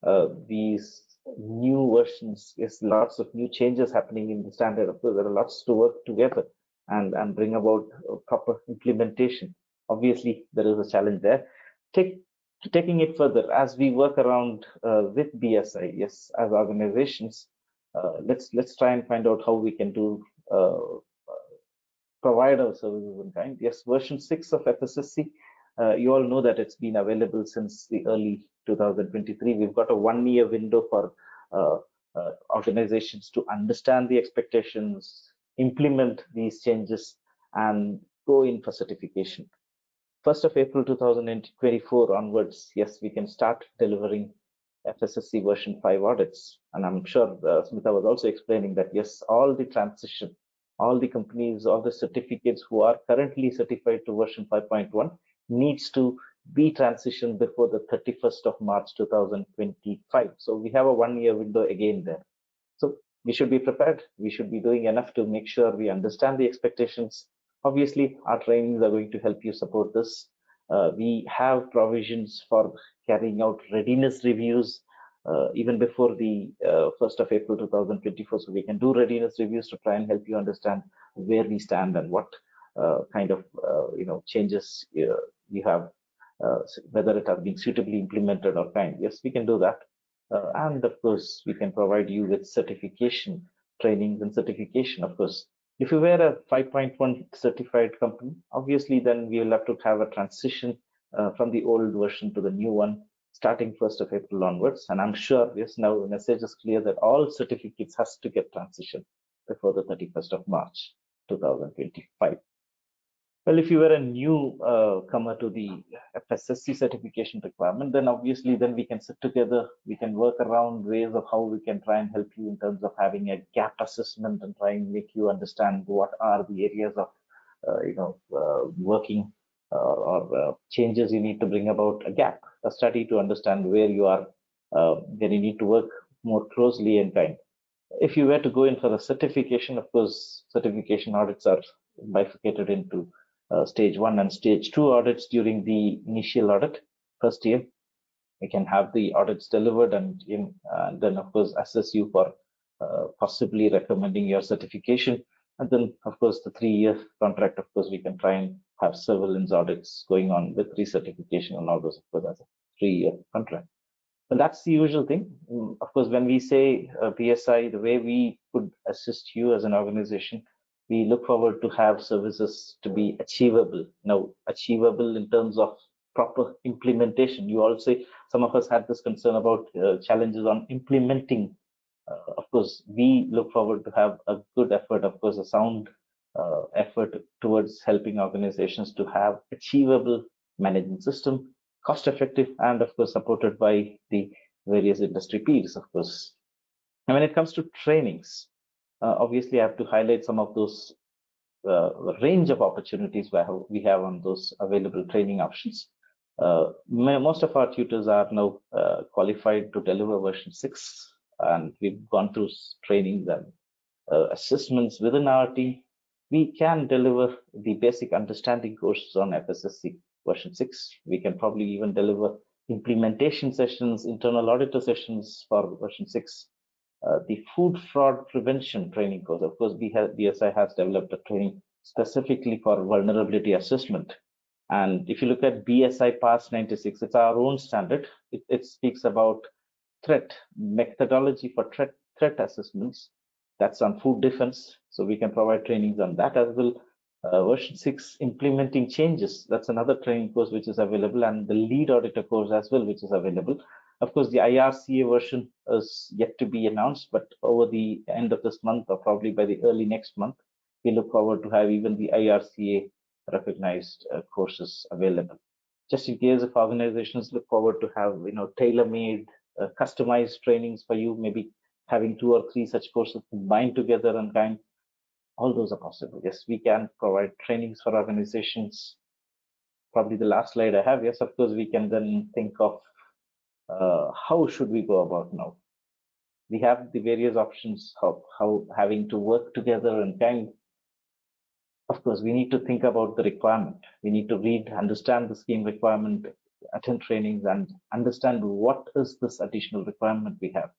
uh, these new versions, yes, lots of new changes happening in the standard. Of course, there are lots to work together and, and bring about proper implementation. Obviously, there is a challenge there. Take, taking it further, as we work around uh, with BSI, yes, as organizations, uh, let's let's try and find out how we can do uh, provide our services in kind. Yes, version six of FSSC uh, you all know that it's been available since the early 2023. We've got a one year window for uh, uh, organizations to understand the expectations, implement these changes, and go in for certification. 1st of April 2024 onwards, yes, we can start delivering FSSC version 5 audits. And I'm sure uh, Smita was also explaining that, yes, all the transition, all the companies, all the certificates who are currently certified to version 5.1 needs to be transitioned before the 31st of March 2025. So we have a one year window again there. So we should be prepared. We should be doing enough to make sure we understand the expectations. Obviously, our trainings are going to help you support this. Uh, we have provisions for carrying out readiness reviews uh, even before the uh, 1st of April 2024. So we can do readiness reviews to try and help you understand where we stand and what uh, kind of uh, you know changes uh, we have, uh, whether it has been suitably implemented or kind. Yes, we can do that. Uh, and of course, we can provide you with certification trainings and certification, of course. If you were a 5.1 certified company, obviously, then we will have to have a transition uh, from the old version to the new one starting 1st of April onwards. And I'm sure, yes, now the message is clear that all certificates has to get transitioned before the 31st of March 2025. Well, if you were a new uh, comer to the FSSC certification requirement, then obviously then we can sit together, we can work around ways of how we can try and help you in terms of having a gap assessment and try and make you understand what are the areas of, uh, you know, uh, working uh, or uh, changes you need to bring about a gap, a study to understand where you are, uh, where you need to work more closely and kind. If you were to go in for the certification, of course, certification audits are bifurcated into uh, stage one and stage two audits during the initial audit first year. We can have the audits delivered and, in, then of course assess you for uh, possibly recommending your certification. And then of course the three-year contract, of course, we can try and have surveillance audits going on with recertification and all those, of course, as a three-year contract. And that's the usual thing. Mm, of course, when we say uh, BSI, the way we could assist you as an organization we look forward to have services to be achievable. Now, achievable in terms of proper implementation. You also, some of us had this concern about uh, challenges on implementing. Uh, of course, we look forward to have a good effort, of course, a sound uh, effort towards helping organizations to have achievable management system, cost effective, and of course, supported by the various industry peers, of course. And when it comes to trainings, uh, obviously I have to highlight some of those uh, range of opportunities we have on those available training options. Uh, most of our tutors are now uh, qualified to deliver version 6 and we've gone through trainings and uh, assessments within our team. We can deliver the basic understanding courses on FSSC version 6. We can probably even deliver implementation sessions, internal auditor sessions for version 6 uh, the food fraud prevention training course. Of course, BSI has developed a training specifically for vulnerability assessment. And if you look at BSI PAS 96, it's our own standard. It, it speaks about threat methodology for threat threat assessments. That's on food defense. So we can provide trainings on that as well. Uh, version 6 implementing changes that's another training course which is available and the lead auditor course as well which is available of course, the IRCA version is yet to be announced, but over the end of this month or probably by the early next month, we look forward to have even the IRCA recognized uh, courses available. Just in case if organizations look forward to have, you know, tailor-made, uh, customized trainings for you, maybe having two or three such courses combined together and kind. all those are possible. Yes, we can provide trainings for organizations. Probably the last slide I have. Yes, of course, we can then think of uh, how should we go about now. We have the various options of how having to work together and kind. Of course, we need to think about the requirement. We need to read, understand the scheme requirement, attend trainings, and understand what is this additional requirement we have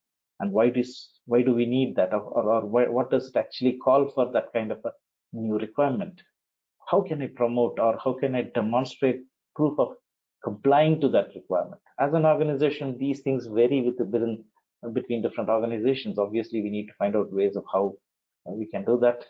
and why does why do we need that or, or, or why, what does it actually call for that kind of a new requirement how can i promote or how can i demonstrate proof of complying to that requirement. As an organization these things vary with, within between different organizations. Obviously we need to find out ways of how we can do that.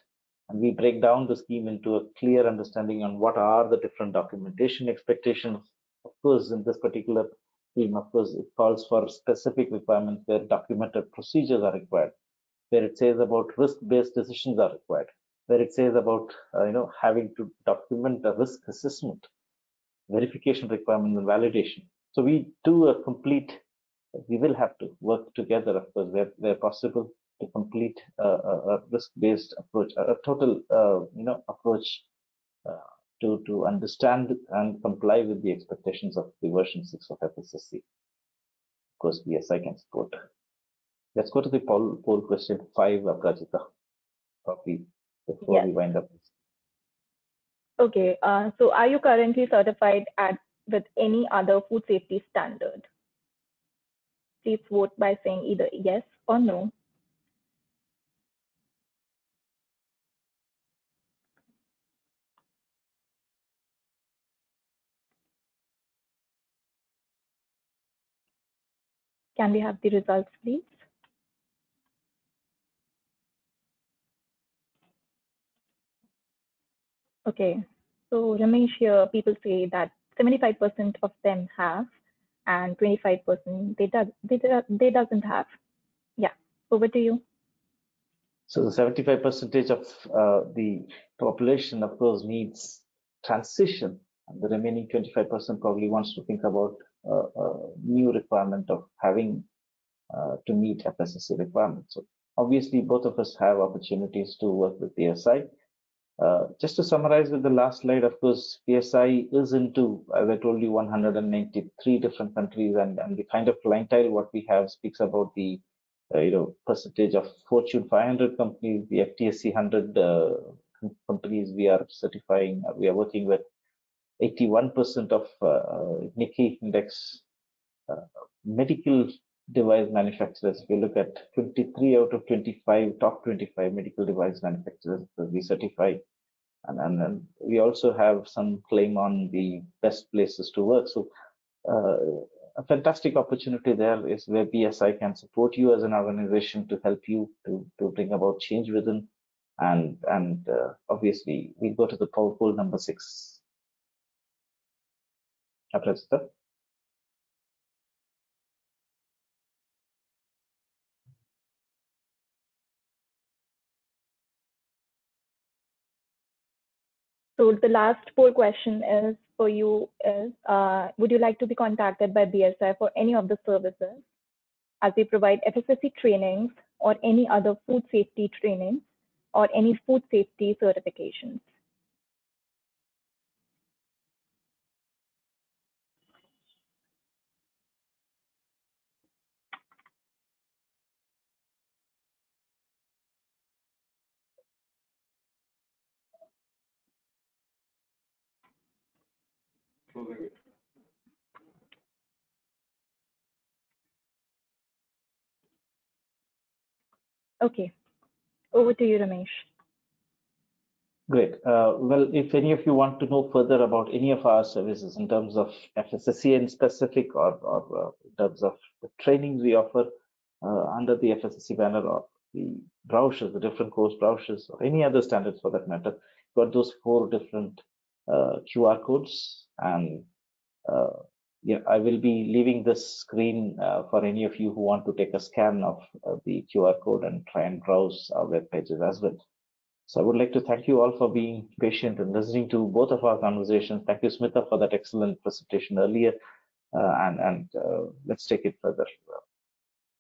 And we break down the scheme into a clear understanding on what are the different documentation expectations. Of course in this particular scheme, of course, it calls for specific requirements where documented procedures are required, where it says about risk-based decisions are required, where it says about uh, you know having to document a risk assessment, verification requirements and validation. So we do a complete. We will have to work together, of course, where where possible, to complete a, a risk-based approach, a, total uh, you know approach uh, to, to understand and comply with the expectations of the version 6 of FSSC. Of course, BSI can support. Let's go to the poll, poll question 5, Aprajita, copy, before yes. we wind up. Okay, uh, so are you currently certified at with any other food safety standard? Please vote by saying either yes or no. Can we have the results, please? Okay, so Ramesh here, people say that 75% of them have and 25% they, do, they, they doesn't have. Yeah, over to you. So the 75 percentage of uh, the population, of course, needs transition, and the remaining 25% probably wants to think about uh, a new requirement of having uh, to meet FSSC requirements. So obviously, both of us have opportunities to work with BSI. Uh, just to summarize with the last slide, of course, BSI is into, as I told you, 193 different countries, and, and the kind of clientele what we have speaks about the uh, you know percentage of Fortune 500 companies, the FTSE 100 uh, companies we are certifying, we are working with. 81% of uh, Nikkei index uh, medical device manufacturers. If you look at 23 out of 25 top 25 medical device manufacturers we certify, and, and, and we also have some claim on the best places to work. So uh, a fantastic opportunity there is where BSI can support you as an organization to help you to, to bring about change within. And, and uh, obviously, we go to the poll number six. Aprajita. So the last poll question is for you is, uh, would you like to be contacted by BSI for any of the services as we provide FSSC trainings or any other food safety trainings or any food safety certifications? Okay, over to you, Ramesh. Great. Uh, well, if any of you want to know further about any of our services in terms of FSSC in specific or, or uh, in terms of the trainings we offer uh, under the FSSC banner or the brochures, the different course brochures or any other standards for that matter, got those four different uh, QR codes and uh, yeah, I will be leaving this screen uh, for any of you who want to take a scan of uh, the QR code and try and browse our web pages as well. So I would like to thank you all for being patient and listening to both of our conversations. Thank you, Smita, for that excellent presentation earlier. Uh, and and uh, let's take it further.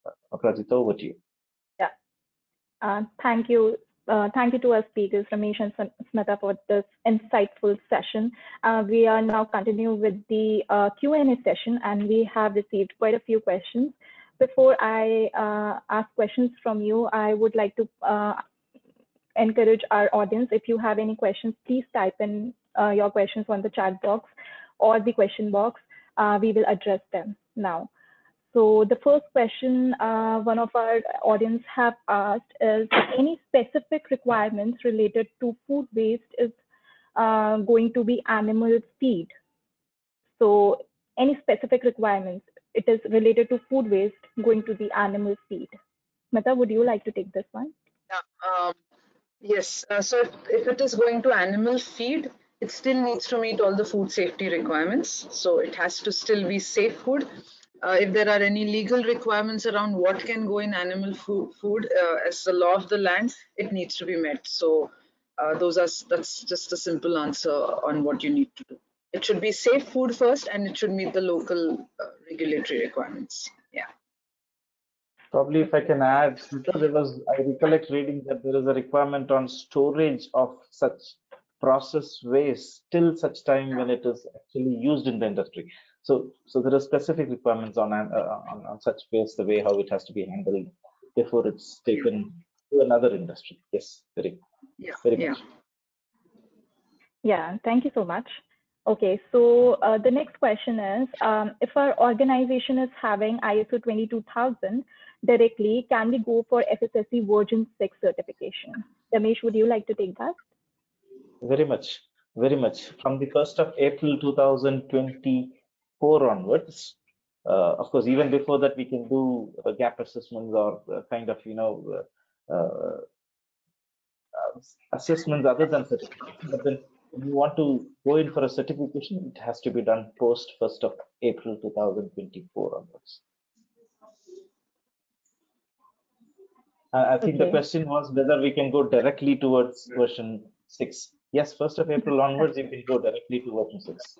Uh, Aprajita, over to you. Yeah. Uh, thank you uh, thank you to our speakers, Ramesh and Smita, for this insightful session. Uh, we are now continuing with the uh, Q&A session, and we have received quite a few questions. Before I uh, ask questions from you, I would like to uh, encourage our audience, if you have any questions, please type in uh, your questions on the chat box or the question box. we will address them now. So the first question uh, one of our audience have asked is any specific requirements related to food waste is uh, going to be animal feed. So any specific requirements, it is related to food waste going to the animal feed. Smita, would you like to take this one? Yeah, um, yes. Uh, so if, if it is going to animal feed, it still needs to meet all the food safety requirements. So it has to still be safe food uh, if there are any legal requirements around what can go in animal food, food uh, as the law of the land, it needs to be met. So uh, those are that's just a simple answer on what you need to do. It should be safe food first, and it should meet the local uh, regulatory requirements. Yeah. Probably, if I can add, there was I recollect reading that there is a requirement on storage of such process waste till such time when it is actually used in the industry. So, so there are specific requirements on, uh, on, on such waste, the way how it has to be handled before it's taken to another industry. Yes, very, yeah, very yeah. much. Yeah, thank you so much. Okay, so uh, the next question is, um, if our organization is having ISO 22000 directly, can we go for FSSC version 6 certification? Ramesh, would you like to take that? Very much, very much. From the 1st of April 2020, 4 onwards. Uh, of course, even before that, we can do uh, gap assessments or uh, kind of, you know, uh, uh, assessments other than certification. But then if you want to go in for a certification, it has to be done post 1st of April 2024 onwards. I think okay. the question was whether we can go directly towards version 6. Yes, 1st of April onwards, you can go directly to version 6.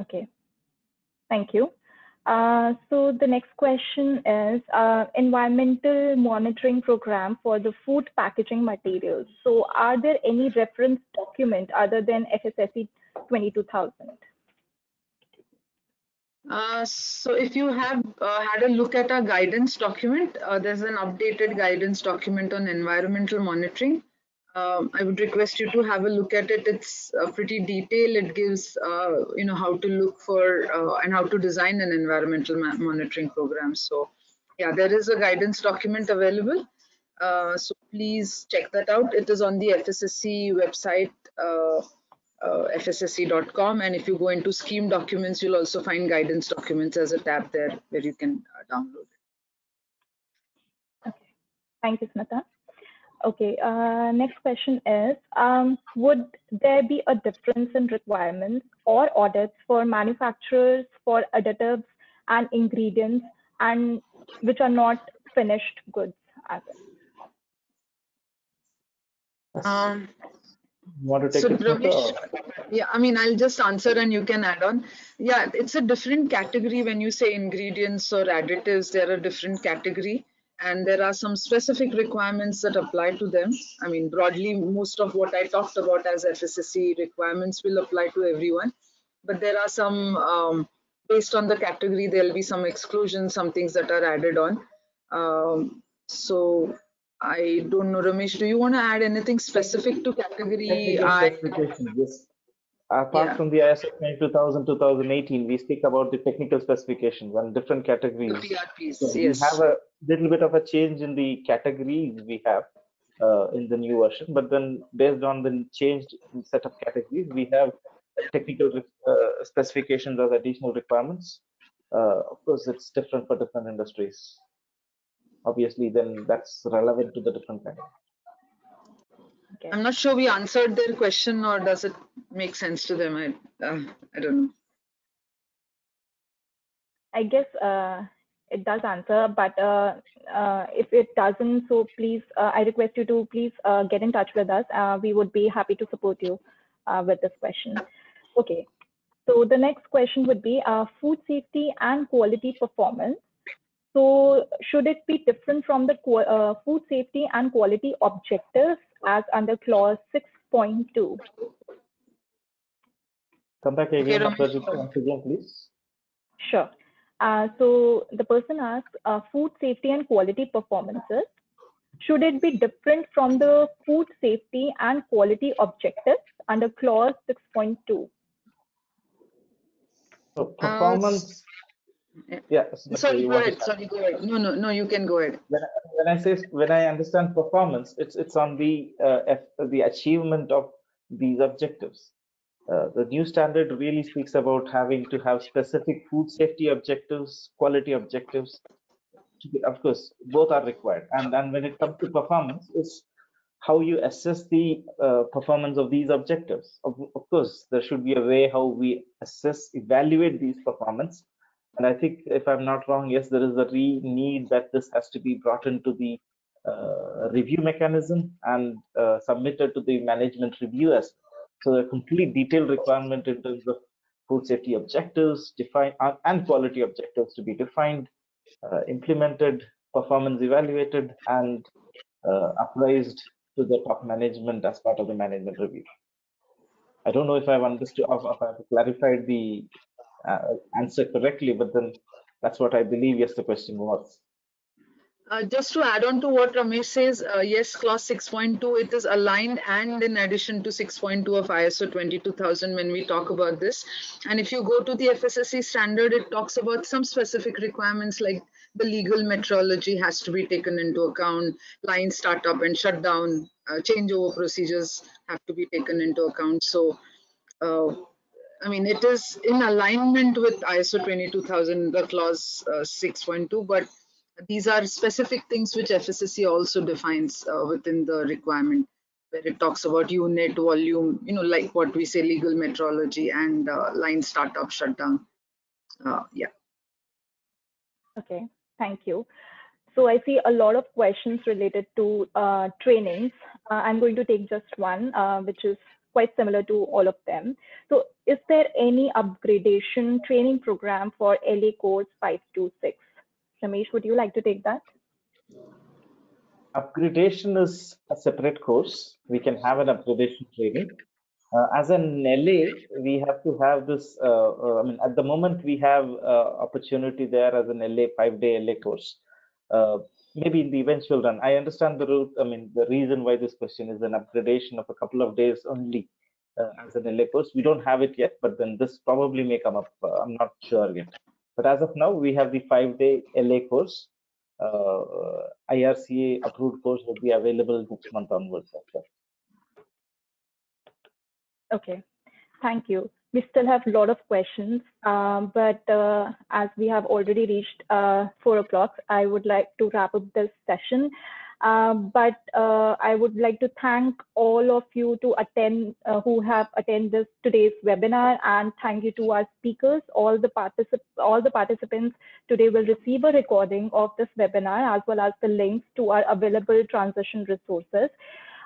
Okay, thank you. Uh, so the next question is uh, environmental monitoring program for the food packaging materials. So are there any reference document other than FSSC 22000? Uh, so if you have uh, had a look at our guidance document, uh, there's an updated guidance document on environmental monitoring um, I would request you to have a look at it. It's uh, pretty detailed. It gives, uh, you know, how to look for uh, and how to design an environmental monitoring program. So yeah, there is a guidance document available. Uh, so please check that out. It is on the FSSC website, uh, uh, fssc.com. And if you go into scheme documents, you'll also find guidance documents as a tab there where you can download it. Okay, thank you, Smita. Okay, uh, next question is, um, would there be a difference in requirements or audits for manufacturers for additives and ingredients and which are not finished goods? Um, want to take so it yeah i mean i'll just answer and you can add on. Yeah it's a different category when you say ingredients or additives they're a different category and there are some specific requirements that apply to them. I mean, broadly, most of what I talked about as FSSC requirements will apply to everyone, but there are some, um, based on the category, there'll be some exclusions, some things that are added on. Um, so I don't know, Ramesh, do you want to add anything specific to category I? Yes. Apart yeah. from the ISO 2000 2018, we speak about the technical specifications and different categories. PRPs, so yes. We have a little bit of a change in the categories we have uh, in the new version, but then based on the changed set of categories, we have technical uh, specifications as additional requirements. Uh, of course, it's different for different industries. Obviously, then that's relevant to the different categories. Okay. I'm not sure we answered their question or does it make sense to them? I, uh, I don't know. I guess uh, it does answer, but uh, uh if it doesn't, so please, uh, I request you to please uh, get in touch with us. we would be happy to support you with this question. Okay, so the next question would be food safety and quality performance. So should it be different from the uh, food safety and quality objectives as under clause 6.2? Come back again, okay, once again, please. Sure. Uh, so the person asks, uh, food safety and quality performances, should it be different from the food safety and quality objectives under clause 6.2? So performance. Yeah. Sorry, go ahead. Sorry, go ahead. No, no, no. You can go ahead. When I, when I say when I understand performance, it's it's on the uh, the achievement of these objectives. Uh, the new standard really speaks about having to have specific food safety objectives, quality objectives. Of course, both are required. And then when it comes to performance, it's how you assess the uh, performance of these objectives. Of, of, course, there should be a way how we assess, evaluate these performance. And I think, if I'm not wrong, yes, there is a re need that this has to be brought into the uh, review mechanism and uh, submitted to the management reviewers. so a complete detailed requirement in terms of food safety objectives defined uh, and quality objectives to be defined, uh, implemented, performance evaluated, and uh, appraised to the top management as part of the management review. I don't know if I've understood, if I've clarified the answer correctly, but then that's what I believe, yes, the question was. Uh, just to add on to what Ramesh says, uh, yes, clause 6.2, it is aligned and in addition to 6.2 of ISO 22000 when we talk about this. And if you go to the FSSC standard, it talks about some specific requirements like the legal metrology has to be taken into account, line startup and shutdown, uh, changeover procedures have to be taken into account. So, uh, I mean, it is in alignment with ISO 22000, the clause uh, 6.2, but these are specific things which FSSC also defines uh, within the requirement where it talks about unit volume, you know, like what we say legal metrology and uh, line startup shutdown. Uh, yeah. Okay, thank you. So I see a lot of questions related to uh, trainings. Uh, I'm going to take just one, which is quite similar to all of them. So is there any upgradation training program for LA Course 526? Ramesh, would you like to take that? Upgradation is a separate course. We can have an upgradation training. Uh, as an LA, we have to have this. Uh, uh, I mean, at the moment, we have uh, opportunity there as an LA five-day LA course. Uh, maybe in the eventual run, I understand the route. I mean, the reason why this question is an upgradation of a couple of days only uh, as an LA course. We don't have it yet, but then this probably may come up. I'm not sure yet. But as of now, we have the five-day LA course. Uh, IRCA approved course will be available next month onwards. Okay, thank you. We still have a lot of questions, um, but uh, as we have already reached uh, four o'clock, I would like to wrap up this session. Um, but uh, I would like to thank all of you to attend uh, who have attended today's webinar and thank you to our speakers. All the, particip all the participants today will receive a recording of this webinar as well as the links to our available transition resources.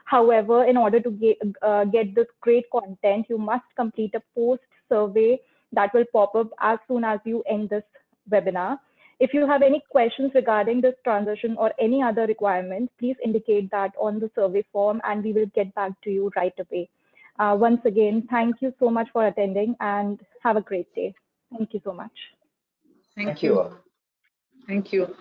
However, in order to get, uh, get this great content, you must complete a post survey that will pop up as soon as you end this webinar. If you have any questions regarding this transition or any other requirements, please indicate that on the survey form and we will get back to you right away. Uh, once again, thank you so much for attending and have a great day. Thank you so much. Thank, thank you. you. Thank you.